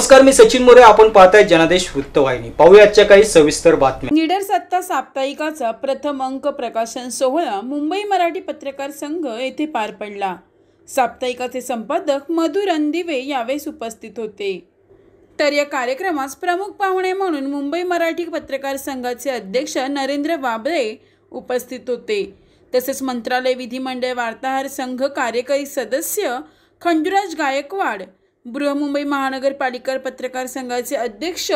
नमस्कार मी सचिन मोरे. आपण पाहताय जनादेश वृत्तवाहिनी. पाहूया आजच्या काही सविस्तर बातम्या. निडर सत्ता साप्ताहिकाचा प्रथम अंक प्रकाशन सोहळा मुंबई मराठी पत्रकार संघ येथे पार पडला. साप्ताहिकाचे संपादक मधुर अंदिवे यावेळेस उपस्थित होते. तर या कार्यक्रमास प्रमुख पाहुणे म्हणून मुंबई मराठी पत्रकार संघाचे अध्यक्ष नरेंद्र वाबळे उपस्थित होते. तसेच मंत्रालय विधिमंडळ वार्ताहर संघ कार्यकारी सदस्य खंडुराज गायकवाड बृहमुंबई महानगरपालिका पत्रकार संघाचे अध्यक्ष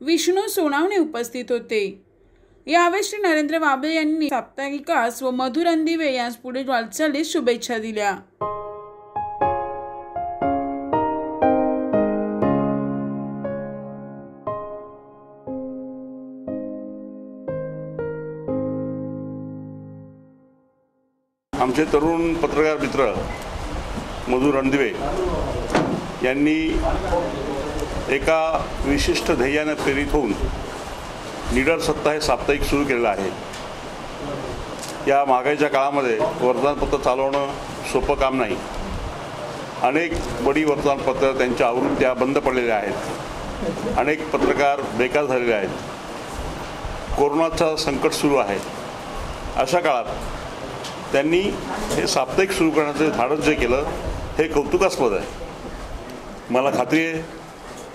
विष्णू सोनावणे उपस्थित होते. यावेळी श्री नरेंद्र बाबे यांनी साप्ताहिकास व मधुर अंदिवे यांस पुढे वाटचालीस शुभेच्छा दिल्या. आमचे तरुण पत्रकार मित्र मधुर रणदिवे यांनी एका विशिष्ट ध्येयानं प्रेरित होऊन निडर सत्ता हे साप्ताहिक सुरू केलेलं आहे. या महागाईच्या काळामध्ये वर्तमानपत्र चालवणं सोपं काम नाही. अनेक बडी वर्तमानपत्र त्यांच्या आवृत्त्या बंद पडलेल्या आहेत. अनेक पत्रकार बेकार झालेले आहेत. कोरोनाचं संकट सुरू आहे. अशा काळात त्यांनी हे साप्ताहिक सुरू करण्याचं धाडस जे केलं हे कौतुकास्पद आहे. मला खात्री आहे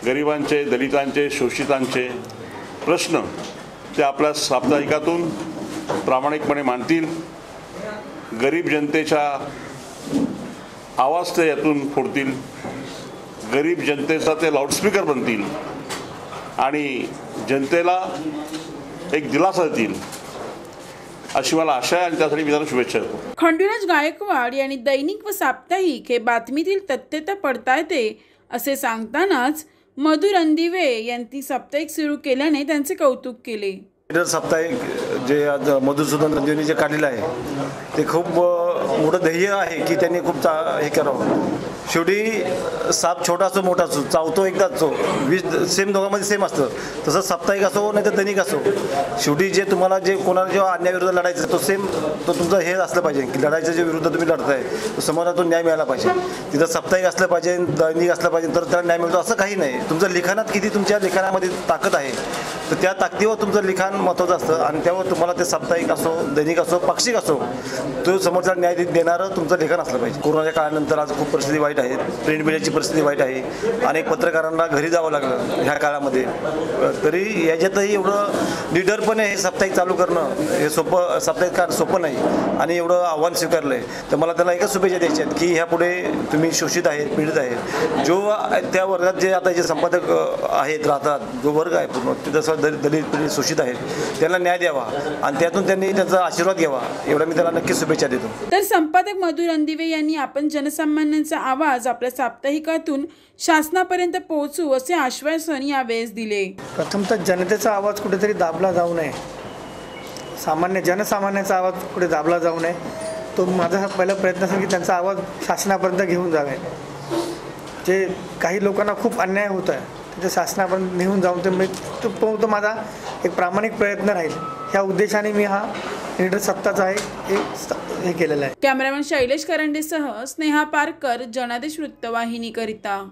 गरिबांचे दलितांचे शोषितांचे प्रश्न ते आपल्या साप्ताहिकातून प्रामाणिकपणे मांडतील. गरीब जनतेच्या आवाज ते यातून फोडतील. गरीब जनतेचा ते लाऊडस्पीकर बनतील. आणि जनतेला एक दिलासा देतील. अशी मला आशा आहे आणि त्यासाठी मी त्यांना शुभेच्छा देतो. खंडुराज गायकवाड यांनी दैनिक व साप्ताहिक हे बातमीतील तथ्यता पडताळते असे सांगतानाच मधुर अंदिवे यांनी साप्ताहिक सुरू केल्याने त्यांचे कौतुक केले. साप्ताहिक जे आज मधुसूदन रंजनी जे काढलेलं आहे ते खूप मोठं ध्येय आहे की त्यांनी खूप चा हे करावं. शेवटी साप छोटा असो मोठा असो चावतो एकदाच असो वीज सेम दोघांमध्ये सेम असतं. तसं साप्ताहिक असो नाही तर दैनिक असो. शेवटी जे तुम्हाला जे कोणाला जेव्हा अन्यायाविरुद्ध लढायचं तो सेम तो तुमचं हे असलं पाहिजे. की लढायचं जे विरुद्ध तुम्ही लढताय तो समाजातून न्याय मिळाला पाहिजे. तिथं साप्ताहिक असलं पाहिजे दैनिक असलं पाहिजे तर त्याला न्याय मिळतो असं काही नाही. तुमचं लिखाणात किती तुमच्या लिखाणामध्ये ताकद आहे तर त्या ताकदीवर तुमचं लिखाण महत्त्वाचं असतं. आणि त्यावर तुम्हाला ते साप्ताहिक असो दैनिक असो पाक्षिक असो तो समोरचा न्याय न्याय देणारं तुमचं लेखन असलं पाहिजे. कोरोनाच्या काळानंतर आज खूप परिस्थिती वाईट आहे. प्रिंट मीडियाची परिस्थिती वाईट आहे. अनेक पत्रकारांना घरी जावं लागलं ह्या काळामध्ये. तरी याच्यातही एवढं लिडरपणे हे साप्ताहिक चालू करणं हे सोपं साप्ताहिक कारण सोपं नाही. आणि एवढं आव्हान स्वीकारलं आहे तर मला त्याला एकच शुभेच्छा द्यायच्या आहेत की ह्यापुढे तुम्ही शोषित आहेत पीडित आहेत. जो त्या वर्गात जे आता जे संपादक आहेत राहतात जो वर्ग आहे पूर्ण ते जसं दलित दलित पीडित शोषित आहेत त्यांना न्याय द्यावा. आणि त्यातून त्यांनी त्यांचा आशीर्वाद घ्यावा. एवढा मी त्याला नक्कीच शुभेच्छा देतो. तर संपादक मधुर अंदिवे यांनी आपण जनसामान्यांचा आवाज आपल्या साप्ताहिकातून शासनापर्यंत पोहोचू असे आश्वासन यावेळेस दिले. प्रथमतः जनतेचा आवाज कुठेतरी दाबला जाऊ नये. सामान्य जनसामान्याचा आवाज कुठे दाबला जाऊ नये तो माझा हा पहिला प्रयत्न असेल की त्यांचा आवाज शासनापर्यंत घेऊन जावे. जे काही लोकांना खूप अन्याय होत आहे त्याच्या शासनापर्यंत नेऊन जाऊन ते मी तो तो माझा एक प्रामाणिक प्रयत्न राहील. ह्या उद्देशाने मी हा लीडर सत्ताचा आहे हे केलेलं आहे. कॅमेरामॅन शैलेश करंडेसह स्नेहा पारकर जनादेश वृत्तवाहिनीकरिता.